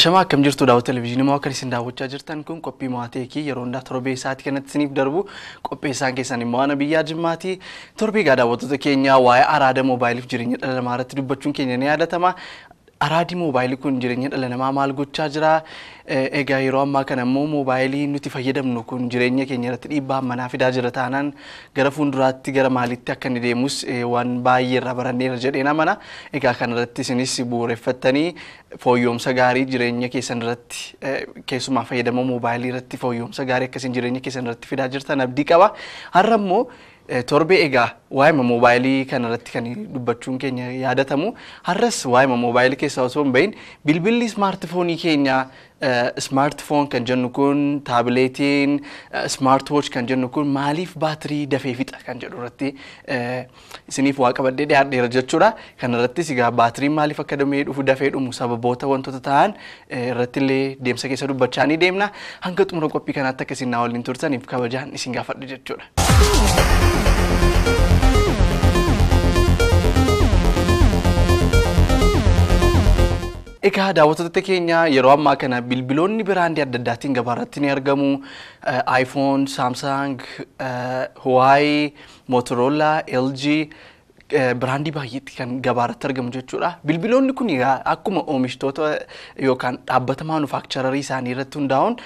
Ashamaa akkam jirtu daawwatu televizyiinii moo akka isin daawwachaa jirtan kun qophii mo'ateekii yeroo hundaa torbee isaatii kanatti isiniif darbu qopheessaan keessan immoo ana biyyaa jimmaati. Torbee egaa daawwattoota keenya waa'ee araada moobaayiliif jireenya dhala namaa irratti dubbachuun keenya ni yaadatama. Araadi moobaayilii kun jireenya dhala namaa maal gochaa jira? Egaa yeroo ammaa kana immoo moobaayilii nuti fayyadamnu kun jireenya keenya irratti dhiibbaa manaa fidaa jira taanaan gara fuulduraatti gara maalitti akka inni deemus waan baay'ee irraa baranneera jedheen amana. Egaa kanarratti isinis bu'uureffattanii fooyya'umsa gaarii jireenya keessan irratti keessumaa fayyadama moobaayilii irratti fooyya'umsa gaarii akkasiin jireenya keessan irratti fidaa jirtan abdii qaba. Har'a immoo torbee egaa waa'ee moobaayilii kanarratti kan dubbachuun keenya yaadatamu har'as waa'ee moobaayilii keessaa osoo hin bahin bilbilli ismaartifoonii keenya ismaartifoon kan jennu kun taabileetiin ismaartiwooch kan jennu kun maaliif baatirii dafee fixa kan jedhu irratti isiniif waa qabadhee dhiyaadheera jechuudha. Kanarrattis egaa baatiriin maaliif akka damee dhufu dafee dhumu sababoota wantoota ta'an irratti illee deemsa keessa dubbachaa ni deemna. Hanga xumura qophii kanaatti akka isin na waliin turtaniif kabajaan isin gaafadha jechuudha. Egaa daawwattoota keenya yeroo ammaa kana bilbiloonni biraandii adda addaatiin gabaarratti ni argamu. iPhone, Samsung, Huawei, Motorola, LG biraandii baay'eetti kan gabaarratti argamu jechuudha. Bilbiloonni kun akkuma oomishtoota yookaan dhaabbata maanufaakchararii isaanii irratti hundaa'uun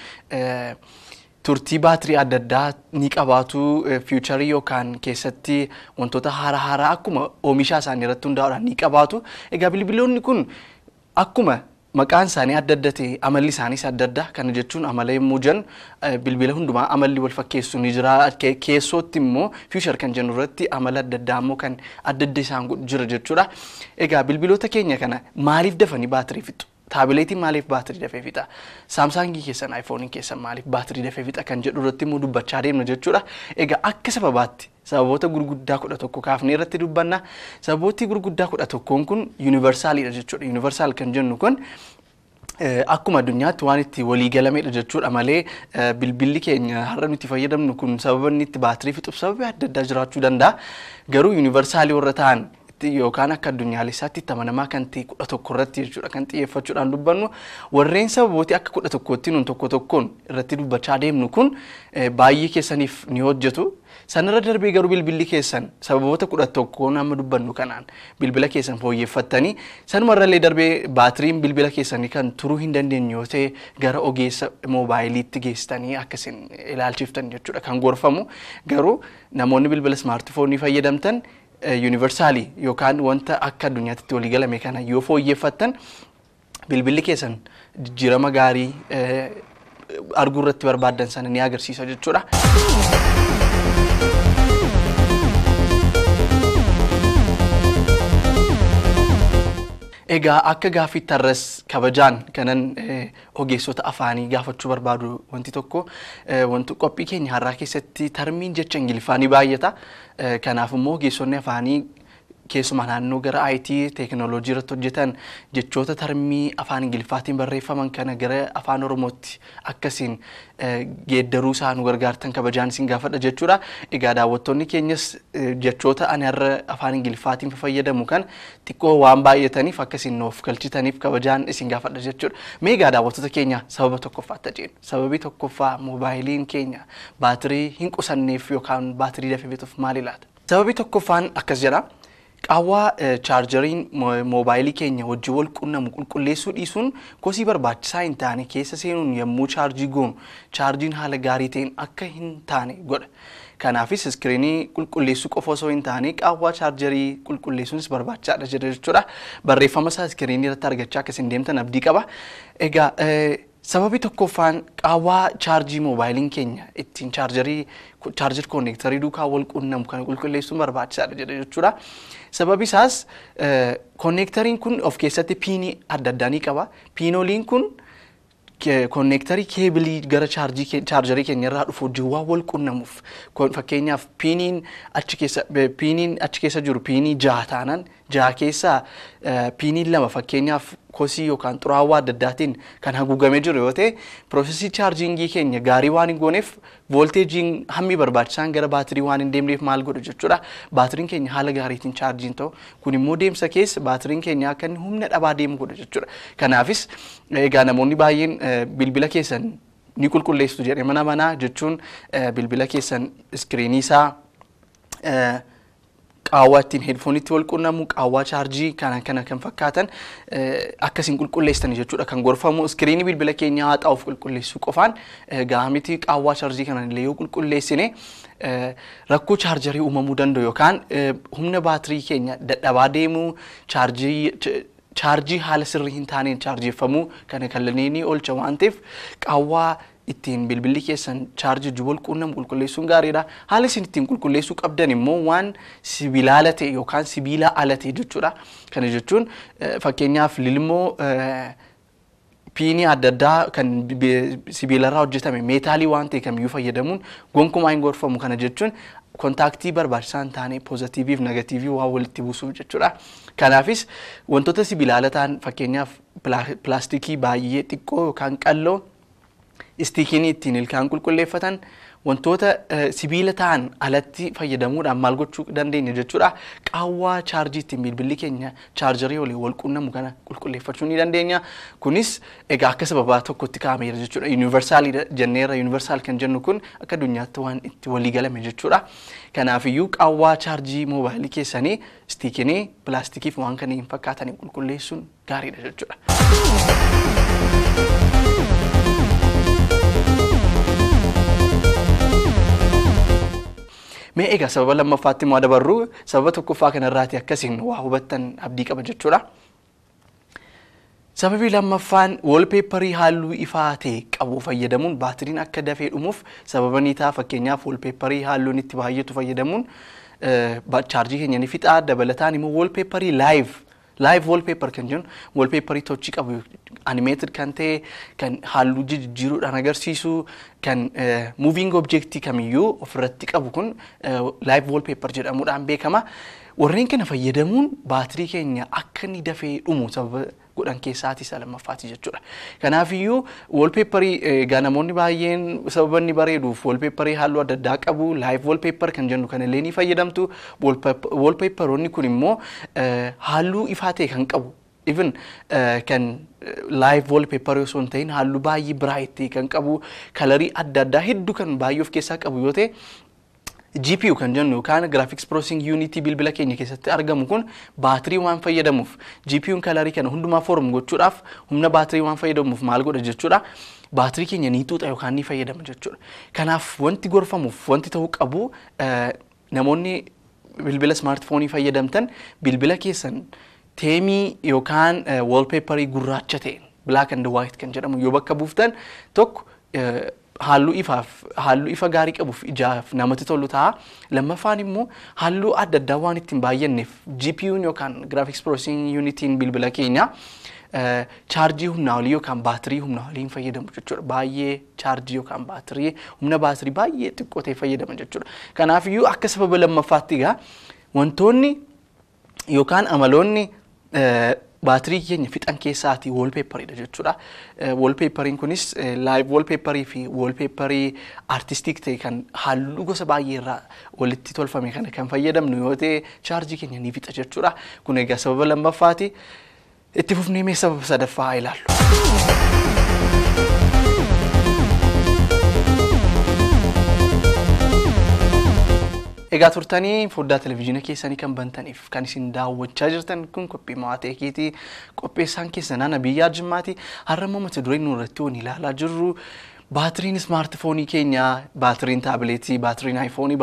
turtii baatirii adda addaa ni qabaatu fiicharii yookaan keessatti wantoota haaraa haaraa akkuma oomishaa isaanii irratti hundaa'uudhaan ni qabaatu. Egaa bilbiloonni kun akkuma maqaan isaanii adda adda ta'e amalli isaaniis adda adda kana jechuun amala yommuu jennu bilbila hundumaa amalli wal fakkeessu ni jira keessootti immoo fiishar kan jennu irratti amala adda addaa immoo kan adda adda isaan jira jechuudha. Egaa bilbiloota keenya kana maaliif dafanii baatirii fixu? Taabileetiin maaliif baatirii dafee fixa? Saamsaangii keessan aayifoonii keessan maaliif baatirii dafee fixa kan jedhu irratti immoo dubbachaa deemna jechuudha. Egaa akka sababaatti sababoota gurguddaa kudha tokko kaafnee irratti dubbanna. Sababooti gurguddaa kudha tokkoon kun yuunivarsaaliidha jechuudha. Yuunivarsaal kan jennu kun akkuma addunyaatti waan itti walii galamedha jechuudha malee bilbilli keenya har'a nuti fayyadamnu kun sababa inni itti baatirii fixuuf sababii adda addaa jiraachuu danda'a. Garuu yuunivarsaalii warra ta'an yookaan akka addunyaalessaatti itti amanamaa kan ta'e kudha tokko irratti jechuudha kan xiyyeeffachuudhaan dubbannu warreen sababooti akka kudha tokkootti nun tokko tokkoon irratti dubbachaa deemnu kun baay'ee keessaniif ni hojjetu. Sanarra darbee garuu bilbilli keessan sababoota kudha tokkoon amma dubbannu kanaan bilbila keessan fooyyeffattanii sanumarrallee darbee baatiriin bilbila keessanii kan turuu hin dandeenye yoo ta'e gara ogeessa moobaayiliitti geessitanii akkasiin ilaalchiftan jechuudha kan gorfamu garuu namoonni bilbila ismaartifoonii fayyadamtan yuunivarsaalii yookaan wanta akka addunyaatti walii galame kana yoo fooyyeffattan bilbilli keessan jijjiirama gaarii arguu irratti barbaaddan sana ni agarsiisa jechuudha. Egaa akka gaaffiitti har'as kabajaan kanan ogeessota afaanii gaafachuu barbaadu wanti tokko wanti qophii keenya har'aa keessatti tarmiin jecha ingiliffaa ni baay'ata. Kanaaf immoo ogeessonni afaanii keessumaa naannoo gara IT teekinooloojii irratti hojjetan jechoota tarmii afaan ingiliffaatiin barreeffaman kana gara afaan oromootti akkasiin geeddaruu isaa nu gargaartan kabajaan isin gaafadha jechuudha. Egaa daawwattoonni keenyas jechoota ani har'a afaan ingiliffaatiin fayyadamu kan xiqqoo waan baay'ataniif akkasiin nuuf galchitaniif kabajaan isin gaafadha jechuudha. Mee egaa daawwattoota keenya sababa tokkoffaatti ajeen sababii tokkoffaa moobaayiliin keenya baatirii hin qusanneef yookaan baatirii dafee fixuuf maali laata? Sababii tokkoffaan akkas jedha. Qaawwaa chaarjariin moobaayilii keenya wajjin wal qunnamu qulqulleessuu dhiisuun kosii barbaachisaa hin taane keessa seenuun yommuu chaarjii goonu chaarjiin haala gaarii ta'een akka hin taane godha. Kanaafis iskiriinii qulqulleessuu qofa osoo hin taane qaawwaa chaarjarii qulqulleessuunis barbaachisaadha jedha jechuudha. Barreeffama isaa iskiriinii irratti argachaa akkasiin deemtan abdii qaba. Egaa sababii tokkoffaan qaawwaa chaarjii moobaayiliin keenya ittiin chaarjarii chaarjir koonektarii duukaa wal qunnamu kana qulqulleessuun barbaachisaadha jedha jechuudha. Sababi isaas koonektariin kun of keessatti piinii adda addaa ni qaba. Piinoliin kun kooneektarii keebilii gara chaarjarii keenya irraa dhufu wajjin waan wal qunnamuuf fakkeenyaaf piiniin achi keessa piiniin achi keessa jiru piinii jaha taanaan jaha keessaa piiniin lama fakkeenyaaf kosii yookaan xuraawaa adda addaatiin kan haguugamee jiru yoo ta'e piroosesii chaarjingii keenya gaarii waan hin gooneef voolteejiin hammi barbaachisaan gara baatirii waan hin deemneef maal godhu jechuudha. Baatiriin keenya haala gaariitiin chaarjiin ta'u kun immoo deemsa keessa baatiriin keenya akka inni humna dhabaa deemu godha jechuudha. Kanaafis egaa namoonni baay'een bilbila keessan ni qulqulleessitu jedhee mana manaa jechuun bilbila keessan iskiriinii isaa qaawwaa ittiin heedfoonitti wal qunnamu qaawwaa chaarjii kana kana kan fakkaatan akkasiin qulqulleessitani jechuudha. Kan gorfamu iskiriinii bilbila keenyaa haa xaa'uuf qulqulleessuu qofaan gahaa miti qaawwaa chaarjii kana illee yoo qulqulleessine rakkoo chaarjarii uumamuu danda'u yookaan humna baatirii keenya dadhabaa deemuu chaarjii chaarjii haala sirrii hin taaneen chaarjeeffamuu kana kallaneenii oolcha waan ta'eef qaawwaa ittiin bilbilli keessan chaarjii wal quunnamu qulqulleessuun gaariidha. Haala isin ittiin qulqulleessuu qabdan immoo waan sibiilaala ta'e yookaan sibiila ala ta'e jechuudha. Kana jechuun fakkeenyaaf lilmoo piinii adda addaa kan sibiilarraa hojjetame meetaalii waan ta'e kamiyyuu fayyadamuun gonkumaa hin gorfamu kana jechuun kontaaktii barbaachisaa hin taane poozitiivii fi negatiivii waan walitti buusuuf jechuudha. Kanaafis wantoota sibiilala ta'an fakkeenyaaf pilaastikii baay'ee xiqqoo yookaan qalloo istiikiin ittiin ilkaan qulqulleeffatan wantoota sibiila ta'an alatti fayyadamuudhaan maal gochuu dandeenya jechuudha. Qaawwaa chaarjii ittiin bilbilli keenya chaarjarii waliin wal quunnamu kana qulqulleeffachuu ni dandeenya. Kunis egaa akka sababaa tokkotti kaa'ameera jechuudha. Yuuniversaalii jenneerra yuuniversaal kan jennu kun akka addunyaatti waan itti walii galame jechuudha. Kanaafiyyuu qaawwaa chaarjii moobaayilii keessanii istiikinii pilaastikii fi waan kanneen fakkaatanii qulqulleessuun gaariidha jechuudha. Mee egaa sababa lammaffaatti immoo dabarru sababa tokkoffaa kanarraati akkasiin waa hubattan abdii qaba jechuudha. Sababii lammaffaan woolpeepparii halluu ifaa ta'e qabu fayyadamuun baatiriin akka dafee dhumuuf sababa ni ta'a fakkeenyaaf woolpeepparii halluun itti baay'atu fayyadamuun chaarjii keenya ni fixaa dabalataan immoo woolpeepparii laayiv laayiv woolpeeppar kan jennu woolpeepparii tochii qabu animeeted kan ta'e kan halluu jijjiiruudhaan agarsiisu kan muuviing objektii kamiyyuu ofirratti qabu kun laayiv woolpeeppar jedhamuudhaan beekama. Warreen kana fayyadamuun baatirii keenya akka inni dafee dhumu sababa godhan keessaati isa lammaffaati jechuudha. Kanaafiyyuu woolpeepparii egaa namoonni baay'een sababa inni bareeduuf woolpeepparii halluu adda addaa qabu laayiv woolpeeppar kan jennu kan illee ni fayyadamtu. Woolpeepparoonni kun immoo halluu ifaa ta'e kan qabu even kan laayiv woolpeepparii osoo hin ta'in halluu baay'ee biraayit ta'e kan qabu kalarii adda addaa hedduu kan baay'ee of keessaa qabu yoo ta'e GPU kan jennu yookaan Graphics Processing Unit bilbila keenya keessatti argamu kun baatirii waan fayyadamuuf GPU'n kalarii kana hundumaa forum gochuudhaaf humna baatirii waan fayyadamuuf maal godha jechuudha. Baatirii keenya ni xuuxa yookaan ni fayyadama jechuudha. Kanaaf wanti gorfamuuf wanti ta'uu qabu namoonni bilbila smaartifoonii fayyadamtan bilbila keessan teemii yookaan wallpaperii gurraacha ta'e black and white kan jedhamu yoo bakka buuftan tokko halluu ifaaf halluu ifa gaarii qabuuf ijaaf namatti tolu ta'a. Lammaffaan immoo halluu adda addaa waan ittiin baay'anneef GPU'n yookaan Graphics Processing Unitiin bilbila keenya chaarjii humnaa olii yookaan baatirii humnaa olii hin fayyadamu jechuudha. Baay'ee chaarjii yookaan baatirii humna baatirii baay'ee xiqqoo ta'e fayyadama jechuudha. Kanaafiyyuu akka sababa lammaffaatti egaa wantoonni yookaan amaloonni baatirii keenya fixan keessaati woolpeepariidha jechuudha. Woolpeepariin kunis laayiv woolpeeparii fi woolpeeparii artistik ta'e kan halluu gosa baay'ee irraa walitti tolfame kana kan fayyadamnu yoo ta'e chaarjii keenya ni fixa jechuudha. Kun egaa sababa lammaffaati. Itti fufnee mee sababa sadaffaa ilaallu. Egaa turtanii foddaa televizyiina keessanii kan bantaniif kan isin daawwachaa jirtan kun qophii maateekiiti. Qopheessaan keessan ana biyyaa jimmaati. Har'a immoo mata dureen irratti waan ilaalaa jirru baatiriin ismaartifoonii keenyaa, baatiriin taabileetii, baatiriin aayifoonii,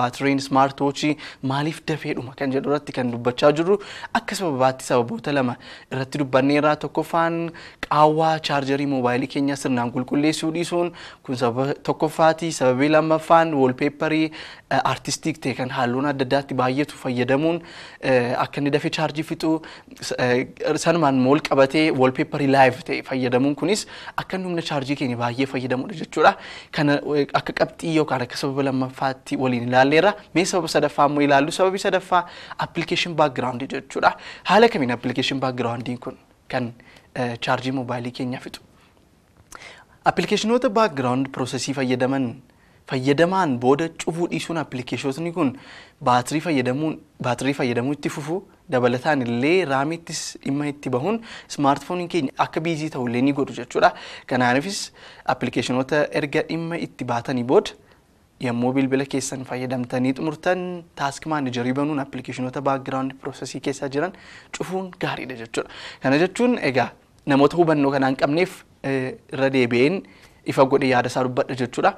baatiriin ismaartoochii maaliif dafee dhuma kan jedhu irratti kan dubbachaa jirru akka sababaatti sababoota lama irratti dubbanneerraa tokkoffaan qaawwaa chaarjarii moobaayilii keenyaa sirnaan qulqulleessuu dhiisuun kun sababa tokkoffaati. Sababii lammaffaan woolpeepparii artistik ta'e kan halluun adda addaatti baay'atu fayyadamuun akka inni dafee chaarjii fixu sanumaan mool qabatee woolpeepparii laayiv ta'e fayyadamuun kunis akka inni humna chaarjii keenya baay'ee fayyadamudha jechuudha. Kana akka qabxii yookaan akka sababa lammaffaatti waliin ilaalleerra. Mee sababa sadaffaa immoo ilaallu sababii sadaffaa appilikeeshin baakgiraawundii jechuudha. Haala kamiin appilikeeshin baakgiraawundiin kun kan chaarjii moobaayilii keenyaa fixu. Appilikeeshinoota baakgiraawundi piroosesii fayyadaman fayyadamaan booda cufuu dhiisuun appilikeeshinootni kun baatirii fayyadamuun baatirii fayyadamuu itti fufu dabalataan illee raamittis dhimma itti bahuun ismaartifooniin keenya akka biizii ta'u illee ni godhu jechuudha. Kanaafis appilikeeshinoota erga dhimma itti baatanii booda yommuu bilbila keessan fayyadamtanii xumurtan taask maanajarii banuun appilikeeshinoota baakgiraawundi piroosesii keessa jiran cufuun gaariidha jechuudha. Kana jechuun egaa namoota hubannoo kanaa hin qabneef irra deebi'een ifa godhe yaada isaa dubbadha jechuudha.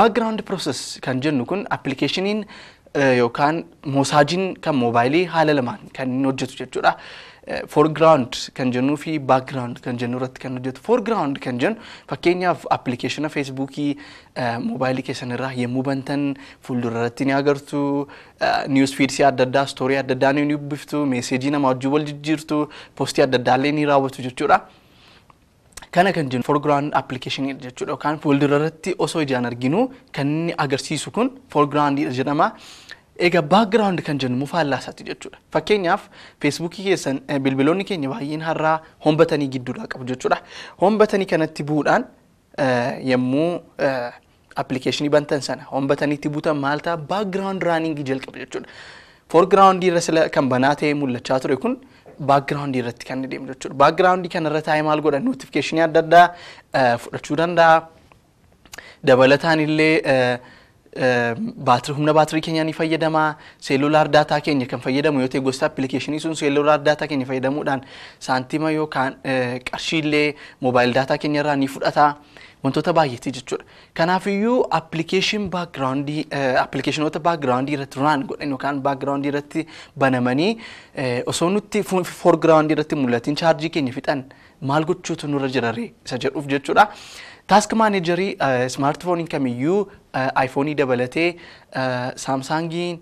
Baakgiraawundi pirooses kan jennu kun appilikeeshiniin yookaan moosaajiin kan moobaayilii haala lamaan kan hojjetu jechuudha. foreground kan jennuu fi background kan jennu irratti kan hojjetu foreground kan jennu fakkeenyaaf appilikeeshina feesbuukii moobaayilii keessan irraa yemmuu bantan fuuldura irratti ni agartu niwus fiidsii adda addaa stoorii adda addaa ni dubbiftu meeseejii nama wajjin wal jijjiirtu poostii adda addaallee ni raawwatu jechuudha. Kana kan jennu foreground appilikeeshinii jechuudha yookaan fuuldura irratti osoo ijaan arginu kan inni agarsiisu kun foreground jedhama. Egaa baakgiraawundi kan jennu mufaallaasaati jechuudha. Fakkeenyaaf feesbuukii keessan bilbiloonni keenya baay'een har'aa hombatanii gidduudhaa qabu jechuudha. Hombatanii kanatti bu'uudhaan yommuu appilikeeshinii bantan sana hombataniitti buutan maal ta'a baakgiraawundi raaningii jalqaba jechuudha. Foorgiraawundii irra kan banaa ta'ee mul'achaa ture kun baakgiraawundii irratti kan deemu jechuudha. Baakgiraawundii kanarra taa'ee maal godha nootifikeeshinii adda addaa fudhachuu danda'a. Dabalataan illee baatirii humna baatirii keenyaa ni fayyadama. Seelulaar daataa keenya kan fayyadamu yoo ta'e gosta appilikeeshinii sun seelulaar daataa keenya fayyadamuudhaan saantima yookaan qarshii illee moobaayil daataa keenya irraa ni fudhata. Wantoota baay'eeti jechuudha. Kanaafiyyuu appilikeeshin baakgiraawundii appilikeeshinoota baakgiraawundii irratti raan godhan yookaan baakgiraawundii irratti banamanii osoo nutti foorgiraawundii irratti mul'atiin chaarjii keenya fixan maal gochuutu nurra jiraree isa jedhuuf jechuudha. Taask maanejarii ismaartifooniin kamiyyuu aayifoonii dabalatee saamsaangiin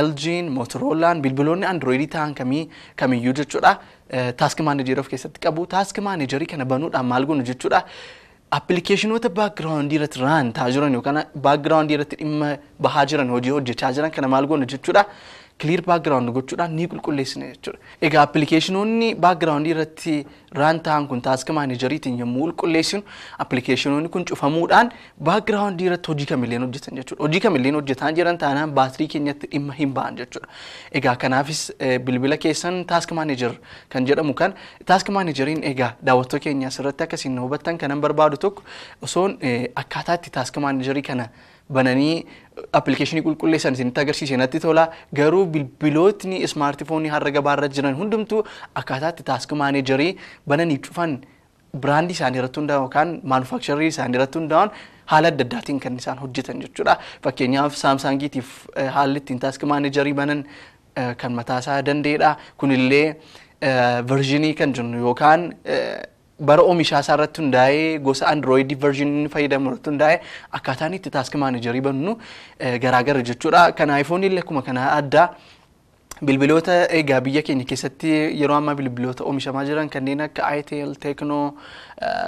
LG'n Motoroolaan bilbiloonni androidii ta'an kamii kamiyyuu jechuudha. Taask maanejarii of keessatti qabu. Taask maanejarii kana banuudhaan maal goonu jechuudha. Appilikeeshinoota baakgiraawundii irratti raan ta'aa jiran yookaan baakgiraawundii irratti dhimma bahaa jiran hojii hojjechaa jiran kana maal goonu jechuudha. Kiliir baakgiraawundi gochuudhaan ni qulqulleessina jechuudha. Egaa appilikeeshinoonni baakgiraawundii irratti raan ta'an kun taaska maanejariitiin yommuu qulqulleessinu appilikeeshinoonni kun cufamuudhaan baakgiraawundii irratti hojii kamillee hojjetan jechuudha. Hojii kamillee hojjetaa jiran taanaan baatirii keenyatti dhimma hin ba'an jechuudha. Egaa kanaafis bilbila keessan taaska maanejar kan jedhamu kan taaska maanejariin egaa daawwattoo keenya asirratti akkasiin hubattan kanan barbaadu tokko osoon akkaataa itti taaska maanejarii kana bananii appilikeeshinii qulqulleessan isinitti agarsiise natti tola garuu bilbilootni ismaartifoonii har'a gabaarra jiran hundumtuu akkaataa itti taask maanejarii bananii cufan biraandii isaanii irratti hundaa'an yookaan maanufaakcharii isaanii irratti hundaa'an haala adda addaatiin kan isaan hojjetan jechuudha. Fakkeenyaaf saamsaangiitiif haalli ittiin taask maanejarii banan kan mataasaa danda'edha. Kunillee verዥinii kan jennu yookaan bara oomishaa isaa irratti hundaa'ee gosa androidii verዥinii fayyadamu irratti hundaa'ee akkaataan itti taask maanejarii bannu garaagara jechuudha. Kan aayifoonii illee akkuma kana addaa bilbiloota egaa biyya keenya keessatti yeroo ammaa bilbiloota oomishamaa jiran kanneen akka itel, teknoo,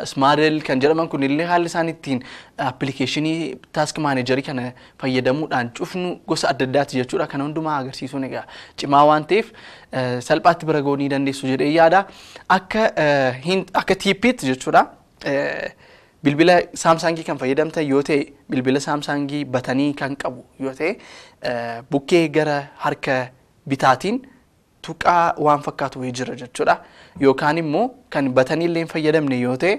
smaadel kan jedhaman kun illee haalli isaan ittiin appilikeeshinii taask maanejarii kana fayyadamuudhaan cufnu gosa adda addaati jechuudha. Kana hundumaa agarsiisuun egaa cimaa waan ta'eef salphaatti bira ni dandeessu jedhee yaada. Akka akka tiippiitti jechuudha. Bilbila saamsaangii kan fayyadamtan yoo ta'e bilbila saamsaangii batanii kan qabu yoo ta'e bukkee gara harka bitaatiin tuqaa waan fakkaatu wayii jira jechuudha. Yookaan immoo kan batanii illee hin fayyadamne yoo ta'e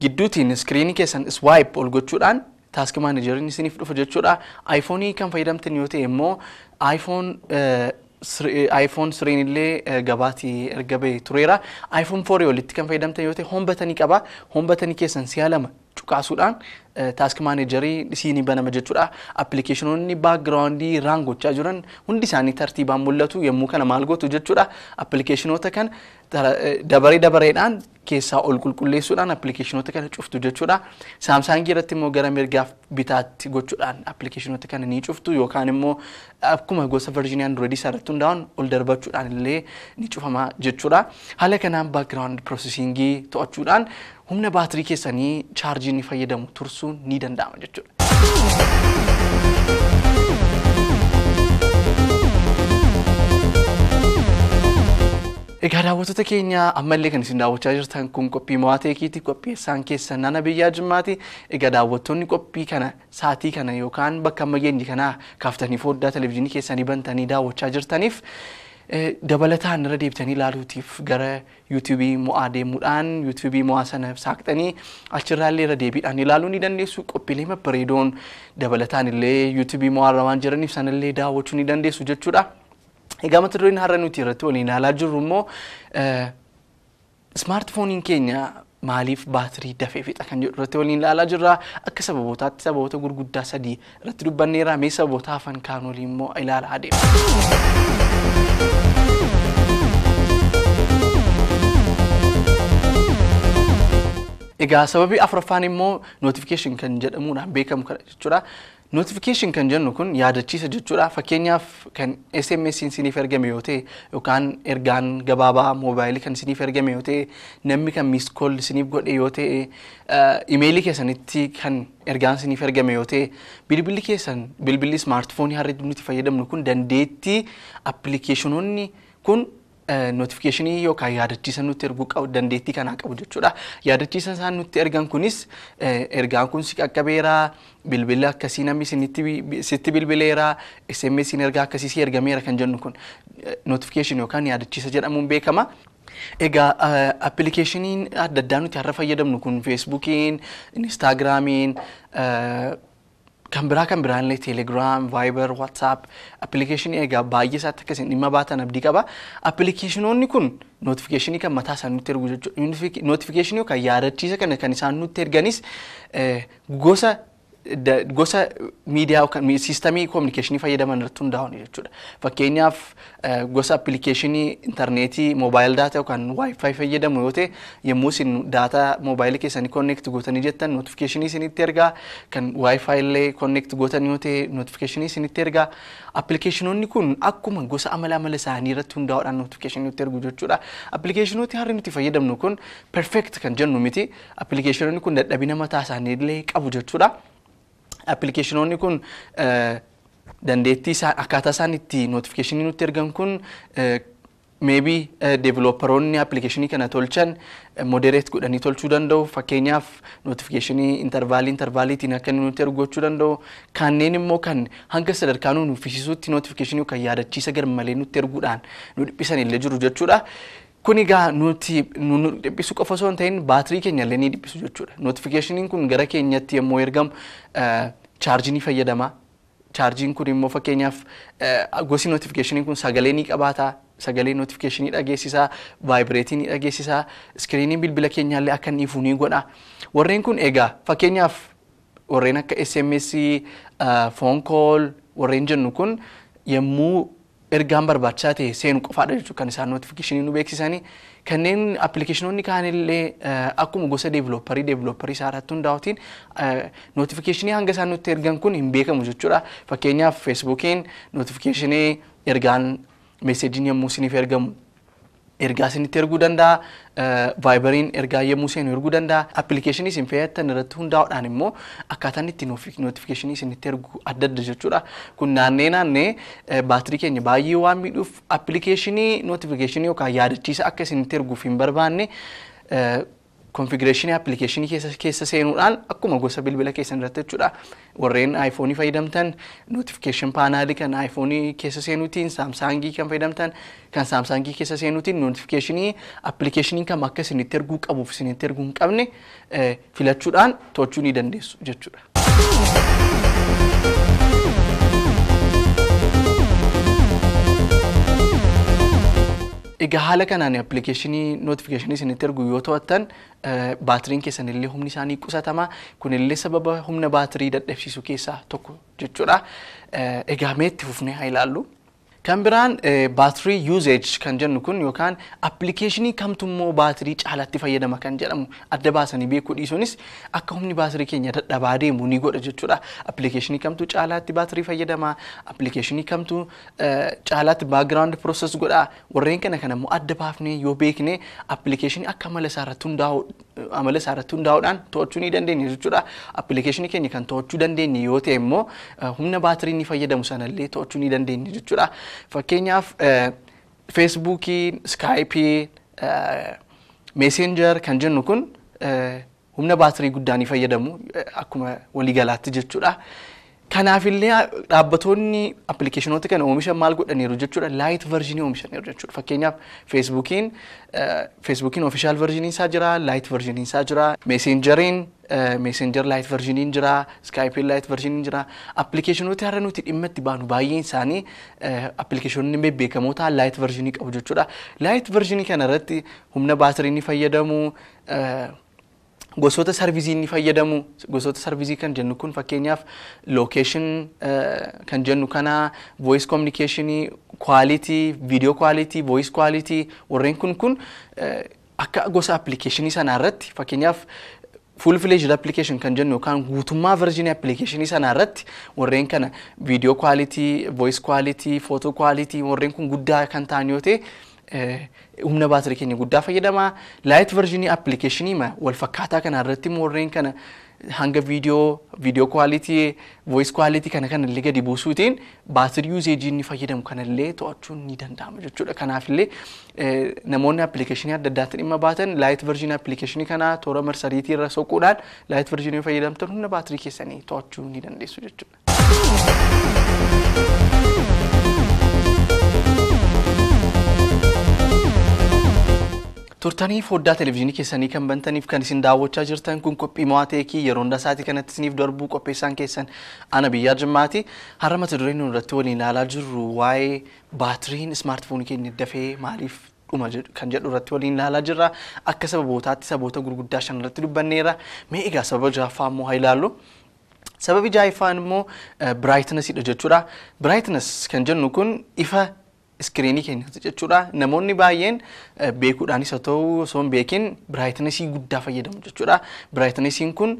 gidduutiin iskiriinii keessan swaayip ol gochuudhaan taask maanejeriin isiniif dhufa jechuudha. Aayifoonii kan fayyadamtan yoo ta'e immoo aayifoon iPhone siriin illee gabaatii erga bahee tureera. iPhone 4 olitti kan fayyadamtan yoo ta'e hombatanii qaba. Hombatanii keessan si'a lama cuqaasuudhaan taask maanejarii isinii banama jechuudha. Appilikeeshinoonni baakgiraawundii raan gochaa jiran hundi isaanii tartiibaan mul'atu yommuu kana maal gootu jechuudha. Appilikeeshinoota kan dabaree dabareedhaan keessaa ol qulqulleessuudhaan appilikeeshinoota kana cuftu jechuudha. Saamsaangii irratti immoo gara mirgaaf bitaatti gochuudhaan appilikeeshinoota kana ni cuftu yookaan immoo akkuma gosa verዥinii androidii isaa irratti hundaa'an ol darbachuudhaan illee ni cufama jechuudha. Haala kanaan baakgiraawundi piroosesingii to'achuudhaan humna baatirii keessanii chaarjii ni fayyadamu tursuun ni danda'ama jechuudha. Egaa daawwattoota keenya ammallee kan isin daawwachaa jirtan kun qophii mo'aa teekiiti. Qopheessaan keessan nana biyyaa jimmaati. Egaa daawwattoonni qophii kana saatii kana yookaan bakka amma geenye kana kaaftanii foddaa televizyiinii keessanii bantanii daawwachaa jirtaniif dabalataan irra deebitanii ilaaluutiif gara yuutuubii mo'aa deemuudhaan yuutuubii mo'aa sana saaqxanii achirraallee irra deebiidhaan ilaaluu ni dandeessu. Qophiilee babbareedoon dabalataan illee yuutuubii mo'aa irra waan jiraniif sanallee daawwachuu ni dandeessu jechuudha. Egaa mata dureen har'a nuti irratti waliin ilaalaa jirru immoo ismaartifooniin keenya maaliif baatirii dafee fixa kan jedhu irratti waliin ilaalaa jirra. Akka sababootaatti sababoota gurguddaa sadii irratti dubbanneera. Mee sababoota hafan kaan waliin immoo ilaalaa adeema. Egaa sababii afuraffaan immoo notification kan jedhamuudhaan beekamu kana jechuudha. Notification kan jennu kun yaadachiisa jechuudha. Fakkeenyaaf kan SMS isiniif ergame yoo ta'e yookaan ergaan gabaabaa moobaayilii kan isiniif ergame yoo ta'e namni kan miis kool isiniif godhe yoo ta'e imeelii keessanitti kan ergaan isiniif ergame yoo ta'e bilbilli keessan bilbilli ismaartifoonii har'a nuti fayyadamnu kun dandeettii appilikeeshinoonni kun notifikashinii yookaan yaadachiisa nutti erguu qabu dandeettii kanaa qabu jechuudha. Yaadachiisa isaan nutti ergan kunis ergaan kun si qaqqabeera bilbila akkasii namni sitti bilbileera SMS ergaa akkasii si ergameera kan jennu kun notifikashinii yookaan yaadachiisa jedhamuun beekama. Egaa appilikeeshiniin adda addaa nuti har'a fayyadamnu kun feesbuukiin, inistaagiraamiin, kan biraa kan biraallee teelegiraam, vaayibar, waatsaap appilikeeshinii egaa baay'ee isaatti akkasiin dhimma baatan abdii qaba. Appilikeeshinoonni kun nootifikeeshinii kan mataa isaan nutti ergu jechuudha. Nootifikeeshinii yookaan yaadachiisa kana kan isaan nutti erganis gosa gosa miidiyaa yookaan siistamii koominikeeshinii fayyadaman irratti hundaa'an jechuudha. Fakkeenyaaf gosa appilikeeshinii intarneetii moobaayil daataa yookaan waayifaayi fayyadamu yoo ta'e yommuu isin daataa moobaayilii keessanii konneekti gootanii jettan nootifikeeshinii isinitti ergaa kan waayifaayi illee konneekti gootan yoo ta'e nootifikeeshinii isinitti ergaa. Appilikeeshinoonni kun akkuma gosa amala amala isaanii irratti hundaa'uudhaan nootifikeeshinii nutti ergu jechuudha. Appilikeeshinooti harri nuti fayyadamnu kun perfect kan jennu miti. Appilikeeshinoonni kun dadhabina mataa isaanii illee qabu jechuudha. Appilikeeshinoonni kun dandeettii isaan akkaataa isaan itti nootifikeeshinii nutti ergan kun meebii deevilooparoonni appilikeeshinii kana tolchan modereet godhanii tolchuu danda'u fakkeenyaaf nootifikeeshinii intarvaalii intarvaaliitiin akka inni nutti ergu gochuu danda'u kanneen immoo kan hanga sadarkaa nu nuffisiisuutti nootifikeeshinii kan yaadachiisa garmalee nutti erguudhaan nu dhiphisan illee jiru jechuudha. Kun egaa nuti nu dhiphisu qofa osoo hin ta'in baatirii keenya illee ni dhiphisu jechuudha. Nootifikeeshiniin kun gara keenyatti yommuu ergamu chaarjii ni fayyadama. Chaarjiin kun immoo fakkeenyaaf gosi nootifikeeshinii kun sagalee ni qabaata. Sagalee nootifikeeshinii dhageessisaa, vaayibireetii ni dhageessisaa, iskiriiniin bilbila keenyaallee akka inni ifu ni godha. Warreen kun egaa fakkeenyaaf warreen akka SMS, foon kool warreen jennu kun yommuu ergaan barbaachisaa ta'e seenu qofaadha jechuudha kan isaan nootifikeeshinii nu beeksisanii. Kanneen appilikeeshinoonni kaanillee akkuma gosa deevilooparii deevilooparii isaa irratti hundaa'utiin nootifikeeshinii hanga isaan nutti ergan kun hin beekamu jechuudha. Fakkeenyaaf feesbuukiin nootifikeeshinii ergaan meeseejiin yommuu isiniif ergamu ergaa isinitti erguu danda'a. Vaayibariin ergaa yommuu seenu erguu danda'a. Appilikeeshinii isin fayyadamtan irratti hundaa'uudhaan immoo akkaataan itti nootifikeeshinii isinitti ergu adda adda jechuudha. Kun naannee naannee baatirii keenya baay'ee waan miidhuuf appilikeeshinii nootifikeeshinii yookaan yaadachiisa akka isinitti erguuf hin barbaanne konfigureeshinii appilikeeshinii keessa seenuudhaan akkuma gosa bilbila keessan irratti jechuudha. Warreen aayifoonii fayyadamtan nootifikeeshin paanaalii kan aayifoonii keessa seenuutiin saamsaangii kan fayyadamtan kan saamsaangii keessa seenuutiin nootifikeeshinii appilikeeshinii kam akka isinitti erguu qabuuf isinitti erguu hin qabne filachuudhaan to'achuu ni dandeessu jechuudha. Egaa haala kanaan appilikeeshinii nootifikeeshinii isinitti ergu yoo to'attan baatiriin keessan illee humni isaanii qusatama. Kun illee sababa humna baatirii dadhabsiisu keessaa tokko jechuudha. Egaa mee itti fufnee haa ilaallu. Kan biraan baatirii yuuzeej kan jennu kun yookaan appilikeeshinii kamtu immoo baatirii caalaatti fayyadama kan jedhamu adda baasanii beekuu dhiisuunis akka humni baatirii keenya dadhabaa deemu ni godha jechuudha. Appilikeeshinii kamtu caalaatti baatirii fayyadama, appilikeeshinii kamtu caalaatti baagiraawundi pirooses godha. Warreen kana kana immoo adda baafnee yoo beekne appilikeeshinii akka amala isaa irratti hundaa'u amala isaa irratti hundaa'uudhaan to'achuu ni dandeenya jechuudha. Appilikeeshinii keenya kan to'achuu dandeenye yoo ta'e immoo humna baatirii ni fayyadamu sanallee to'achuu ni dandeenya jechuudha. Fakkeenyaaf feesbuukii, iskaayipii, meesenjar kan jennu kun humna baatirii guddaa ni fayyadamu akkuma waliigalaatti jechuudha. Kanaafillee dhaabbattoonni appilikeeshinoota kana oomishan maal godhaniiru jechuudha laayit verzinii oomishaniiru jechuudha. Fakkeenyaaf feesbuukiin feesbuukiin ofishaal verzinii isaa jira, laayit verzinii isaa jira, meesenjariin meesenjar laayit verjiniin jira, iskaayipiin laayit verjiniin jira. Appilikeeshinoota har'a nuti dhimma itti baanu baay'een isaanii appilikeeshinoonni bebbeekamoo ta'an laayit verjinii qabu jechuudha. Laayit verjinii kana irratti humna baatirii ni fayyadamu. Gosoota sarvizii ni fayyadamu. Gosoota sarvizii kan jennu kun fakkeenyaaf lookeeshin kan jennu kana voice communicationii, quality, video quality, voice quality warreen kun kun akka gosa appilikeeshinii sanaa irratti fakkeenyaaf full fledged application kan jennu yookaan guutummaa versionii applicationii sanaa irratti warreen kana video quality, voice quality, photo quality warreen kun guddaa kan ta'an yoo ta'e humna baatirii keenya guddaa fayyadama. Laayit versionii appilikeeshinii wal fakkaataa kana irratti warreen kana hanga viidiyoo, viidiyoo kwaalitii, voice kwaalitii kana kan illee gadi buusuutiin baatirii yuuzeejii inni fayyadamu kana illee to'achuun ni danda'ama jechuudha. Kanaaf illee namoonni appilikeeshinii adda addaatti dhimma baatan laayit versionii appilikeeshinii kana toora marsariitii irra soquudhaan laayit versionii fayyadamtan humna baatirii keessanii to'achuu ni dandeessu jechuudha. Turtanii foddaa televezyiinii keessanii kan bantaniif kan isin daawwachaa jirtan kun qophii mo'aa teekii yeroo hundaa isaatii kanatti isiniif darbuu qopheessaan keessan ana biyyaa jimmaati har'a mata dureen nuyi irratti waliin ilaalaa jirru waa'ee baatiriin ismaartifoonii keenya dafee maaliif dhuma kan jedhu irratti waliin ilaalaa jirra akka sababootaatti saboota gurguddaa shan irratti dubbanneera mee egaa sababa jaaffaa immoo haa ilaallu. Sababi jaaffaan immoo biraayitnesidha jechuudha. Biraayitnes kan jennu kun ifa iskiriinii keenyatti jechuudha. Namoonni baay'een beekuudhaanis haa ta'u osoo hin beekin biraayitnesii guddaa fayyadamu jechuudha. Biraayitnesiin kun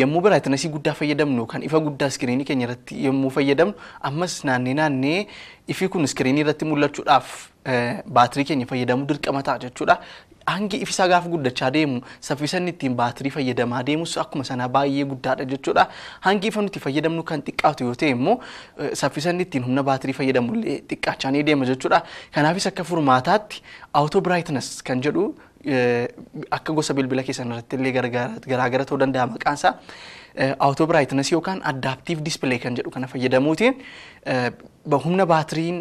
yommuu biraayitnesii guddaa fayyadamnu yookaan ifa guddaa iskiriinii keenya irratti yommuu fayyadamnu ammas naannee naannee ifi kun iskiriinii irratti mul'achuudhaaf baatirii keenya fayyadamuu dirqama ta'a jechuudha. Hangi ifisaa gaafa guddachaa deemu saffisanni ittiin baatirii fayyadamaa deemus akkuma sanaa baay'ee guddaadha jechuudha. Hangi ifa nuti fayyadamnu kan xiqqaatu yoo ta'e immoo saffisanni ittiin humna baatirii fayyadamu illee xiqqaachaa ni deema jechuudha. Kanaafis akka furmaataatti auto brightness kan jedhu akka gosa bilbila keessan irratti illee garaagara ta'uu danda'a maqaan isaa. Auto brightness yookaan adaptive display kan jedhu kana fayyadamuutiin humna baatiriin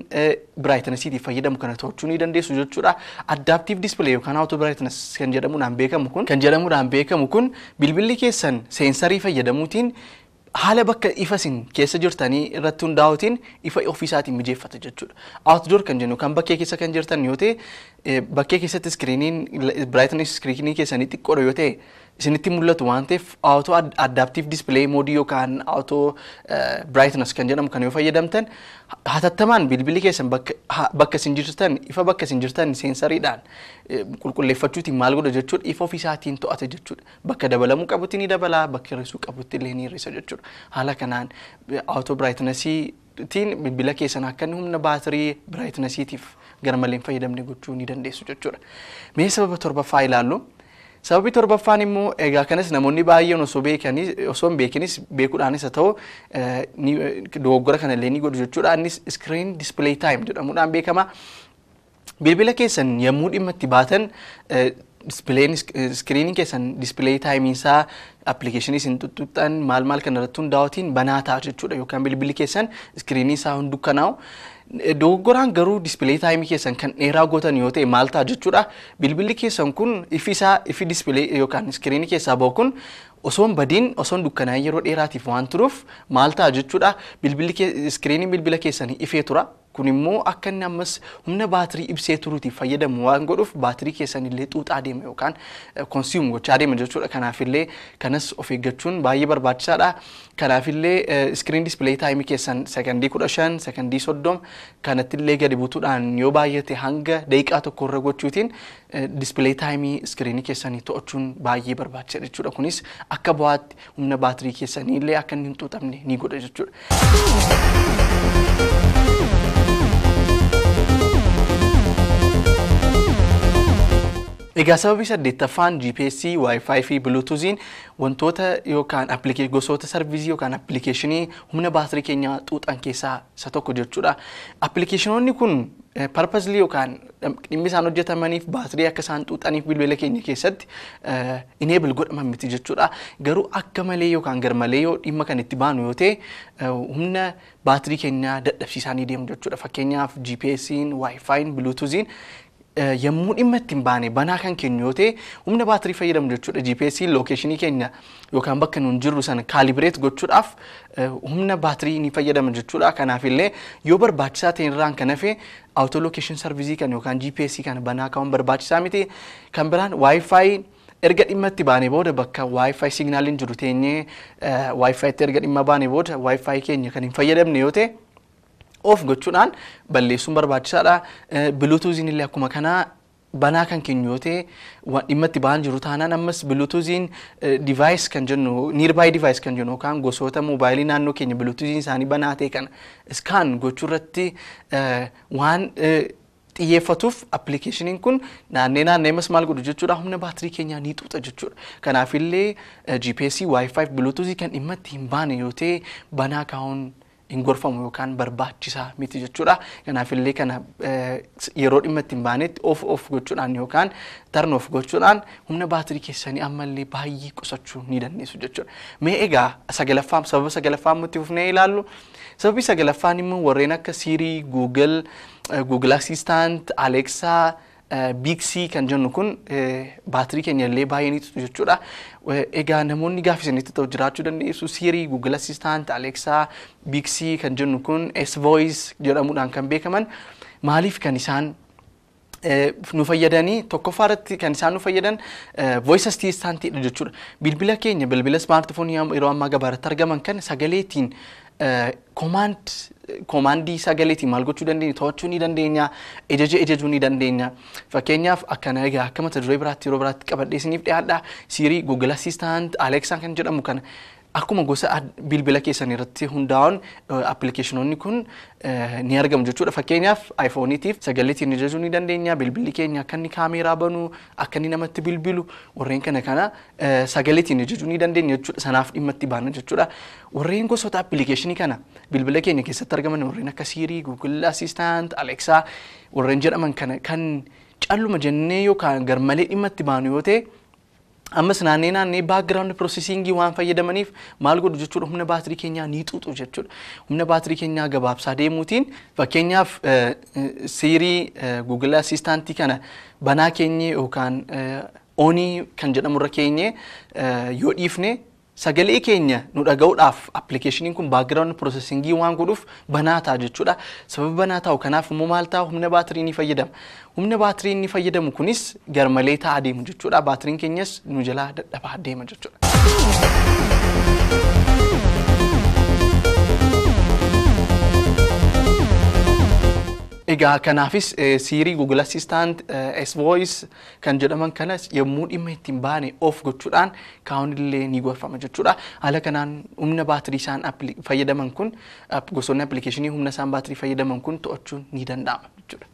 brightnessiitiif fayyadamu kana to'achuu ni dandeessu jechuudha. Adaptive display yookaan auto brightness kan jedhamuudhaan beekamu kun kan jedhamuudhaan beekamu kun bilbilli keessan seensarii fayyadamuutiin haala bakka ifa isin keessa jirtanii irratti hundaa'uutiin ifa ofiisaatiin mijeeffata jechuudha. Outdoor kan jennu kan bakkee keessa kan jirtan yoo ta'e bakkee keessatti iskiriiniin brightness iskiriinii keessanii xiqqoodha yoo ta'e isinitti mul'atu waan ta'eef auto adaptive display moodii yookaan auto brightness kan jedhamu kan yoo fayyadamtan hatattamaan bilbilli keessan bakka isin jirtan ifa bakka isin jirtan seensariidhaan qulqulleeffachuutiin maal godha jechuudha ifa ofiisaatiin to'ata jechuudha bakka dabalamuu qabutti ni dabala bakka hir'isuu qabutti illee ni hir'isa jechuudha haala kanaan auto brightnessiitiin bilbila keessan akka inni humna baatirii brightnessiitiif gara malee hin fayyadamne gochuu ni dandeessu jechuudha mee sababa torbaffaa ilaallu. Sababii torbaffaan immoo egaa kanas namoonni baay'een osoo beekanis osoo hin beekinis beekuudhaanis haa ta'u dogoggora kana illee ni godhu jechuudha. Innis screen display time jedhamuudhaan beekama. Bilbila keessan yommuu dhimma itti baatan dispileen iskiriiniin keessan dispilee taayimiinsaa appilikeeshinii isin tuttuqxan maal maal kan irratti hundaa'utiin banaa ta'a jechuudha yookaan bilbilli keessan iskiriinii isaa hin dukkanaa'u. Dogoggoraan garuu dispilee taayimii keessan kan dheeraa gootan yoo ta'e maal ta'a jechuudha. Bilbilli keessan kun ifi isaa ifi dispilee yookaan iskiriinii keessaa bahu kun osoo hin badiin osoo hin dukkanaa'in yeroo dheeraatiif waan turuuf maal ta'a jechuudha. Bilbilli iskiriiniin bilbila keessanii ifee tura. Kun immoo akka inni ammas humna baatirii ibsee turuutiif fayyadamu waan godhuuf baatirii keessan illee xuuxaa deema yookaan konsiiyum gochaa deema jechuudha. Kanaaf illee kanas of eeggachuun baay'ee barbaachisaadha. Kanaaf illee iskiriin dispilee taayimii keessan sekandii kudha shan sekandii soddoma kanatti illee gadi butuudhaan yoo baay'ate hanga daqiiqaa tokko irra gochuutiin dispilee taayimii iskiriinii keessanii to'achuun baay'ee barbaachisaadha jechuudha. Kunis akka bu'aatti humna baatirii keessanii illee akka inni hin xuuxamne ni godha jechuudha. Egaa sababii saddeettaffaan GPS, Wi-Fi fi Bluetoothiin wantoota yookaan gosoota sarvizii yookaan appilikeeshinii humna baatirii keenyaa xuuxan keessaa isa tokko jechuudha. Appilikeeshinoonni kun parpasli yookaan dhimmi isaan hojjetamaniif baatirii akka isaan xuuxaniif bilbila keenya keessatti ineebil godhaman miti jechuudha. Garuu akka malee yookaan garmalee yoo dhimma kan itti baanu yoo ta'e humna baatirii keenyaa dadhabsiisaa ni deemu jechuudha. Fakkeenyaaf GPS'n, Wi-Fi'n, Bluetoothiin yommuu dhimma ittiin baane banaa kan keenya yoo ta'e humna baatirii fayyadamu jechuudha. GPS'n lookeeshinii keenya yookaan bakka nuun jirru sana kaalibireet gochuudhaaf humna baatirii ni fayyadama jechuudha. Kanaaf illee yoo barbaachisaa ta'e irraan kan hafe auto location servicii kan yookaan GPS kana banaa kaa'uun barbaachisaa miti. Kan biraan Wi-Fi erga dhimma itti baane booda bakka Wi-Fi signaaliin jiru teenyee Wi-Fi itti erga dhimma baane booda Wi-Fi keenya kan hin fayyadamne yoo ta'e of gochuudhaan balleessuun barbaachisaadha. Bluetoothiin illee akkuma kanaa banaa kan keenya yoo ta'e dhimma itti ba'an jiru taanaan ammas bluetoothiin device kan jennu nearby device kan jennu yookaan gosoota moobaayilii naannoo keenya bluetoothiin isaanii banaa ta'e kana scan gochuu irratti waan xiyyeeffatuuf appilikeeshiniin kun naannee naannee mas maal godhu jechuudha humna baatirii keenyaa ni xuuxa jechuudha. Kanaafillee GPS, Wi-Fi, Bluetooth kan dhimma itti hin baane yoo ta'e banaa kaa'uun hin gorfamu yookaan barbaachisaa miti jechuudha. Kanaafillee kana yeroo dhimma itti hin baanetti of of gochuudhaan yookaan turn off gochuudhaan humna baatirii keessanii ammallee baay'ee qusachuu ni dandeessu jechuudha. Mee egaa sagalaffaa sababa sagalaffaa itti fufnee ilaallu sababii sagalaffaan immoo warreen akka Siri, Google, Google Assistant, Alexa, Bixi kan jennu kun baatirii keenya illee baay'ee ni jechuudha. Egaa namoonni gaafisanitti ta'u jiraachuu dandeessu Siri, Google Assistant, Alexa, Bixi kan jennu kun S-Voice jedhamuudhaan kan beekaman maaliif kan isaan nu fayyadanii tokkoffaa irratti kan isaan nu fayyadan voice assistantidha jechuudha. Bilbila keenya bilbila smaartifoonii yeroo ammaa gabaarratti argaman kan sagaleetiin komaand komaandii sagaleetiin maal gochuu dandeenya to'achuu ni dandeenya ejaja ejajuu ni dandeenya fakkeenyaaf akkana egaa akka mata duree biraatti yeroo biraatti qabadhee isiniif dhiyaadha siirii google assistant aleexaa kan jedhamu kana akkuma gosa bilbila keessan irratti hundaa'uun appilikeeshinoonni kun ni argamu jechuudha. Fakkeenyaaf aayifooniitiif sagaleetiin ajajuu ni dandeenya. Bilbilli keenya akka inni kaameeraa banuu, akka inni namatti bilbilu warreen kana kana sagaleetiin ajajuu ni dandeenya jechuudha. Sanaaf dhimma itti baana jechuudha. Warreen gosoota appilikeeshinii kana bilbila keenya keessatti argaman warreen akka Siirii, Google Assistant, Aleexaa warreen jedhaman kana kan calluma jennee yookaan garmalee dhimma itti baanu yoo ta'e ammas naannee naannee baakgiraawundi piroosesingii waan fayyadamaniif maal godhu jechuudha humna baatirii keenyaa ni xuuxu jechuudha. Humna baatirii keenyaa gabaabsaa deemuutiin fakkeenyaaf siirii Google Assistant kana banaa keenye yookaan oonii kan jedhamurra keenye yoo dhiifne sagalee keenya nu dhaga'uudhaaf appilikeeshiniin kun baakgiraawundi piroosesingii waan godhuuf banaa ta'a jechuudha. Sababa banaa ta'u kanaaf immoo maal ta'a humna baatirii ni fayyadama. Humna baatirii inni fayyadamu kunis garmalee ta'aa deemu jechuudha. Baatiriin keenyas nu jalaa dadhabaa deema jechuudha. Egaa kanaafis siirii Google Assistant, S-Voice kan jedhaman kanas yommuu dhimma ittiin baane of gochuudhaan kaa'uun illee ni gorfama jechuudha. Haala kanaan humna baatirii isaan fayyadaman kun gosoonni appilikeeshinii humna isaan baatirii fayyadaman kun to'achuun ni danda'ama jechuudha.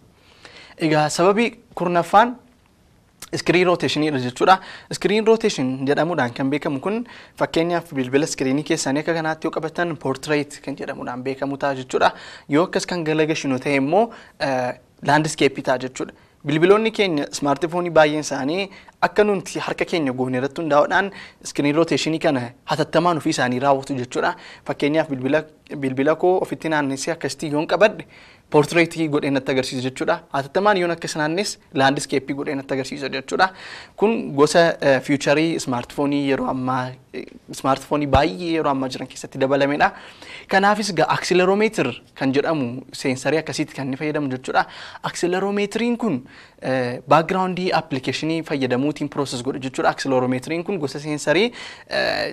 Egaa sababii kurnaffaan iskiriin rooteeshiniidha jechuudha. Iskiriin rooteeshin jedhamuudhaan kan beekamu kun fakkeenyaaf bilbila iskiriinii keessanii akka kanaatti yoo qabatan poortireet kan jedhamuudhaan beekamu ta'a jechuudha. Yoo akkas kan galagashinu ta'e immoo laandiskeeppii ta'a jechuudha. Bilbiloonni keenya smaartifoonii baay'een isaanii akka nuti harka keenya goone irratti hundaa'uudhaan iskiriin rooteeshinii kana hatattamaan ofii isaanii raawwatu jechuudha. Fakkeenyaaf bilbila koo ofitti naannessee akkasitti yoon qabadhe poortireetii godhee natti agarsiisa jechuudha. Hatattamaan yoon akkas naannes laandiskeeppii godhee natti agarsiisa jechuudha. Kun gosa fiicharii smaartifoonii yeroo ammaa smaartifoonii baay'ee yeroo ammaa jiran keessatti dabalamedha. Kanaafis gaa aksileroomeetir kan jedhamu seensarii akkasiitti kan inni fayyadamu jechuudha. Aksileroomeetiriin kun baakgiraawundii appilikeeshinii fayyadamuutiin pirooses godha jechuudha. Aksileroomeetiriin kun gosa seensarii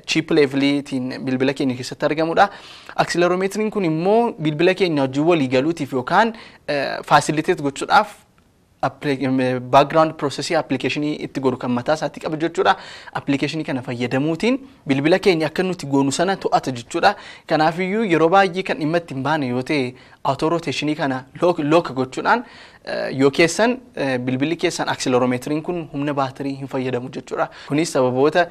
chiip leeviliitiin bilbila keenya keessatti argamudha. Aksileroomeetiriin kun immoo bilbila keenya wajjin walii galuutiif yookaan faasiliteet gochuudhaaf baakgiraawundi piroosesii appilikeeshinii itti godhu kan mataa isaatti qaba jechuudha. Appilikeeshinii kana fayyadamuutiin bilbila keenya akka nuti goonu sana to'ata jechuudha. Kanaafiyyuu yeroo baay'ee kan dhimma itti hin baane yoo ta'e auto roteeshinii kana look gochuudhaan yoo keessan bilbilli keessan aksileromeetiriin kun humna baatirii hin fayyadamu jechuudha. Kunis sababoota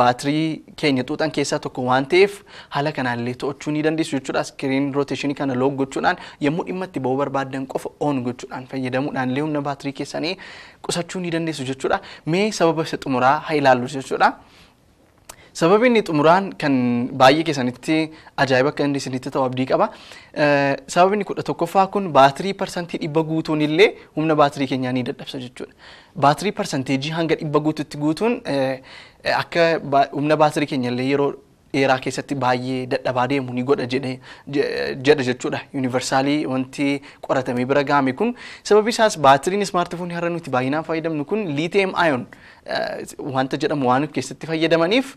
baatirii keenya xuuxan keessaa tokko waan ta'eef haala kanaallee to'achuu ni dandeessu jechuudha. Iskiriin roteeshinii kana look gochuudhaan yommuu dhimma itti ba'uu barbaaddan qofa oon gochuudhaan fayyadamuudhaan illee humna baatirii keessanii qusachuu ni dandeessu jechuudha. Mee sababa isa xumuraa haa ilaallu jechuudha. Sababni inni xumuraan kan baay'ee keessanitti ajaa'iba akka inni isinitti ta'u abdii qaba. Sababni kudha tokkoffaa kun baatirii parsantii dhibba guutuun illee humna baatirii keenyaa ni dadhabsa jechuudha. Baatirii parsanteejii hanga dhibba guututti guutuun akka humna baatirii keenya illee yeroo dheeraa keessatti baay'ee dadhabaa deemu ni godha jedha jechuudha. Yuunivarsaalii wanti qoratamee bira gahame kun sababi isaas baatiriin ismaartifoonii har'a nuti baay'inaan fayyadamnu kun liitiyeem ayoon wanta jedhamu waan keessatti fayyadamaniif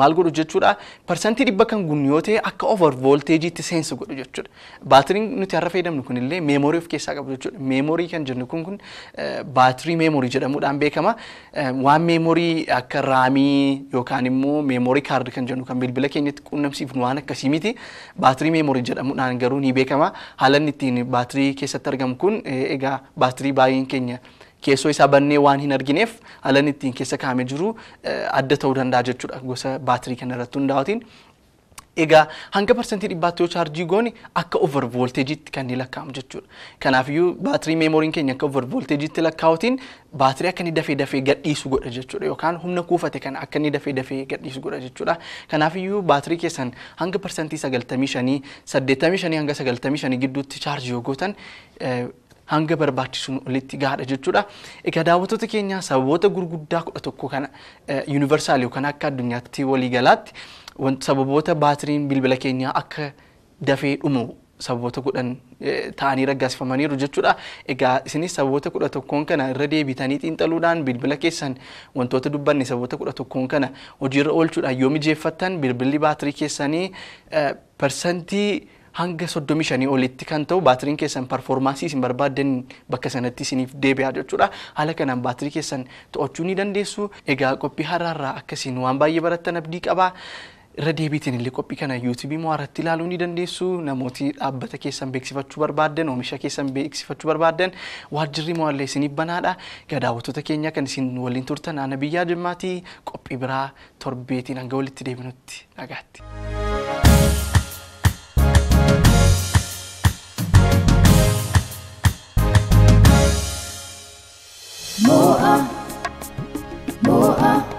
maal godhu jechuudha. Parsantii dhibba kan gunnu yoo ta'e akka over volteejiitti seensu godhu jechuudha. Baatiriin nuti har'a fayyadamnu kun illee meemorii of keessaa qabu jechuudha. Meemorii kan jennu kun kun baatirii meemorii jedhamuudhaan beekama. Waan meemorii akka raamii yookaan immoo meemorii kaardi kan jennu kan bilbila keenyatti quunnamsiifnu waan akkasii miti. Baatirii meemorii jedhamuudhaan garuu ni beekama. Haalaan ittiin baatirii keessatti argamu kun egaa baatirii baay'een keenya keessoo isaa bannee waan hin argineef haalaan ittiin keessa kaa'amee jiru adda ta'uu danda'a jechuudha gosa baatirii kana irratti hundaa'utiin. Egaa hanga parsantii dhibbaatti yoo chaarjii goone akka over volteejiitti kan inni lakkaa'amu jechuudha. Kanaafiyyuu baatirii meemoriin keenya akka over volteejiitti lakkaa'utiin baatirii akka inni dafee dafee gadhiisu godha jechuudha yookaan humna kuufate kana akka inni dafee dafee gadhiisu godha jechuudha. Kanaafiyyuu baatirii keessan hanga parsantii sagaltamii shanii saddeettamii shanii hanga sagaltamii shanii gidduutti chaarjii yoo gootan hanga barbaachisuun olitti gahaadha jechuudha. Egaa daawwattoota keenya sababoota gurguddaa kudha tokko kana yuunivarsaali yookaan akka addunyaatti waliigalaatti sababoota baatiriin bilbila keenyaa akka dafee dhumu sababoota kudhan ta'anii raggaasifamaniiru jechuudha. Egaa isinis sababoota kudha tokkoon kana irra deebitanii xiinxaluudhaan bilbila keessan wantoota dubbanne sababoota kudha tokkoon kana hojiirra oolchuudhaan yoo mijeeffattan bilbilli baatirii keessanii parsantii hanga soddomii shanii olitti kan ta'u baatiriin keessan parfoormaansii isin barbaaddan bakka sanatti isiniif deebi'a jechuudha. Haala kanaan baatirii keessan to'achuu ni dandeessu. Egaa qophii har'aarraa akkasiin waan baay'ee barattan abdii qaba. Irra deebiitiin illee qophii kana yuutuubii moo'aratti ilaaluu ni dandeessu. Namooti dhaabbata keessan beeksifachuu barbaaddan, oomisha keessan beeksifachuu barbaaddan waajjirri moo'allee isiniif banaadha. Egaa daawwattoota keenya kan isin waliin turtan ana biyyaa jimmaatii qophii biraa torbeetiin hanga walitti deebinutti nagaatti. oh ah.